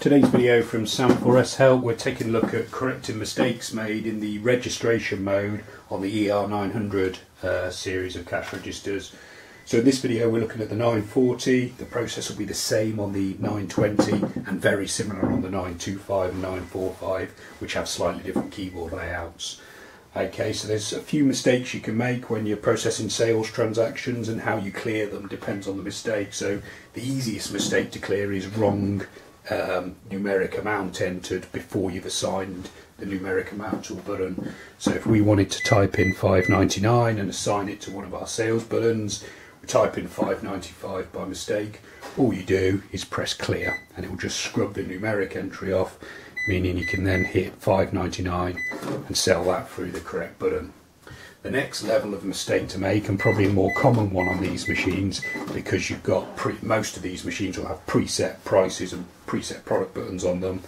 Today's video from Sam4S Help, we're taking a look at correcting mistakes made in the registration mode on the ER900 uh, series of cash registers. So in this video we're looking at the 940, the process will be the same on the 920 and very similar on the 925 and 945 which have slightly different keyboard layouts. Okay, so there's a few mistakes you can make when you're processing sales transactions and how you clear them depends on the mistake. So the easiest mistake to clear is wrong um, numeric amount entered before you've assigned the numeric amount to a button. So if we wanted to type in 599 and assign it to one of our sales buttons, we type in 595 by mistake, all you do is press clear and it will just scrub the numeric entry off, meaning you can then hit 599 and sell that through the correct button. The next level of mistake to make, and probably a more common one on these machines, because you've got most of these machines will have preset prices and preset product buttons on them.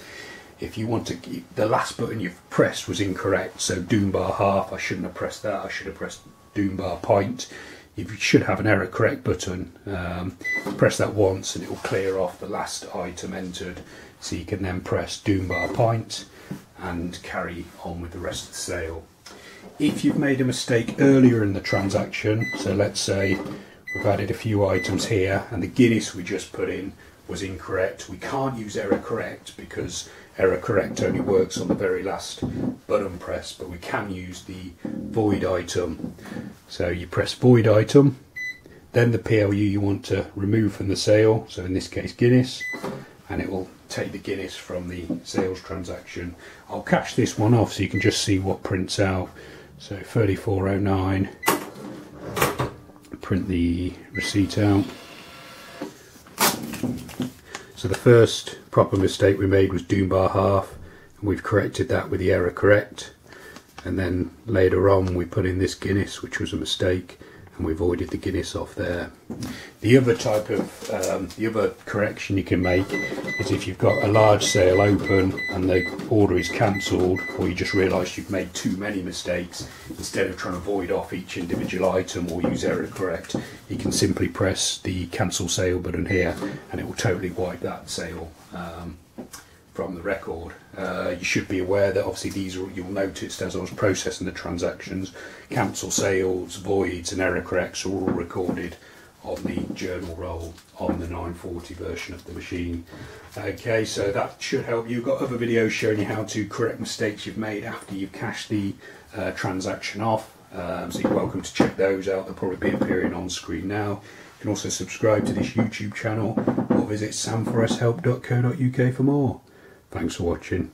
If you want to keep the last button you've pressed was incorrect, so doom bar half, I shouldn't have pressed that, I should have pressed doom bar point. You should have an error correct button. Um, press that once and it will clear off the last item entered. So you can then press doom bar point and carry on with the rest of the sale if you've made a mistake earlier in the transaction, so let's say we've added a few items here and the Guinness we just put in was incorrect, we can't use error correct because error correct only works on the very last button press, but we can use the void item. So you press void item, then the PLU you want to remove from the sale, so in this case Guinness, and it will take the Guinness from the sales transaction. I'll catch this one off so you can just see what prints out. So 3409, print the receipt out. So the first proper mistake we made was doom bar half, and we've corrected that with the error correct. And then later on we put in this Guinness, which was a mistake, and we've avoided the Guinness off there. The other type of, um, the other correction you can make is if you've got a large sale open and the order is cancelled or you just realise you've made too many mistakes, instead of trying to void off each individual item or use error correct, you can simply press the cancel sale button here and it will totally wipe that sale. Um, from the record. Uh, you should be aware that obviously these are, you'll notice as I was processing the transactions, cancel sales, voids and error corrects are all recorded on the journal roll on the 940 version of the machine. Okay, so that should help you. We've got other videos showing you how to correct mistakes you've made after you've cashed the uh, transaction off. Um, so you're welcome to check those out. They'll probably be appearing on screen now. You can also subscribe to this YouTube channel or visit sam4shelp.co.uk for more. Thanks for watching.